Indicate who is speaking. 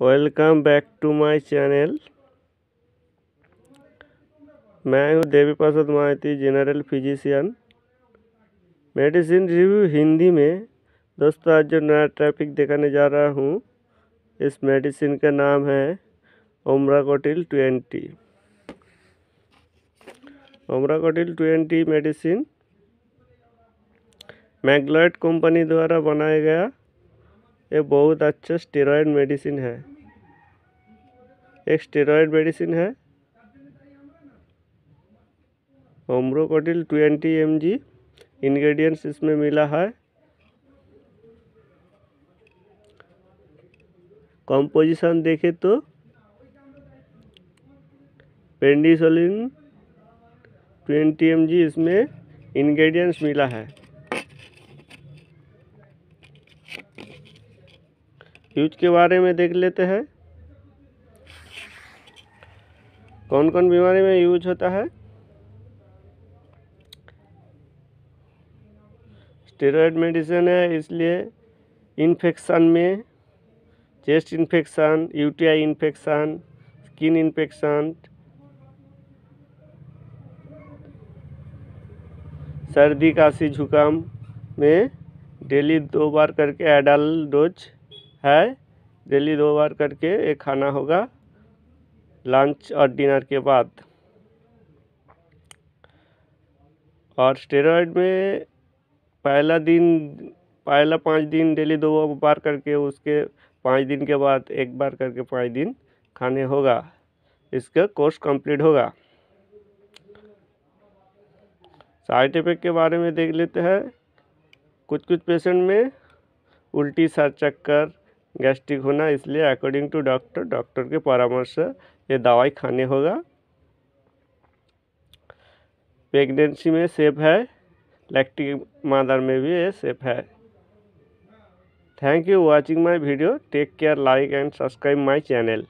Speaker 1: Welcome back to my channel मैं हूँ Devi Prasad Mahiti general physician medicine review Hindi में। दोस्तों, आज जो नया ट्रैफ़िक दिखाने जा रहा हूँ, इस मेडिसिन का नाम है ओमराकोटिल twenty ओमराकोटिल twenty medicine Maglite company द्वारा बनाया गया। ये बहुत अच्छा स्टेरॉयड मेडिसिन है। एक स्टेरॉयड मेडिसिन है। ओम्रोकोटिल ट्वेंटी एम जी इन्ग्रीडियंट्स इसमें मिला है। कंपोजिशन देखे तो पेंडिसोलिन ट्वेंटी एम जी इसमें इंग्रेडिएंट्स मिला है। यूज़ के बारे में देख लेते हैं। कौन कौन बीमारी में यूज़ होता है? स्टेरॉयड मेडिसिन है, इसलिए इन्फेक्शन में, chest infection, UTI infection, skin infection, सर्दी, काशी, जुकाम में डेली दो बार करके एडल डोज है। डेली दो बार करके एक खाना होगा, लंच और डिनर के बाद। और स्टेरॉयड में पहला दिन, पहला पाँच दिन डेली दो बार करके, उसके पाँच दिन के बाद एक बार करके पाँच दिन खाने होगा। इसका कोर्स कंप्लीट होगा। साइड इफ़ेक्ट के बारे में देख लेते हैं। कुछ कुछ पेशेंट में उल्टी सर चक्कर गैस्ट्रिक होना, इसलिए अकॉर्डिंग टू डॉक्टर डॉक्टर के परामर्श ये दवाई खाने होगा। प्रेगनेंसी में सेफ़ है लैक्टिक मादर में भी ये सेफ़ है। Thank you watching my video take care like and subscribe my channel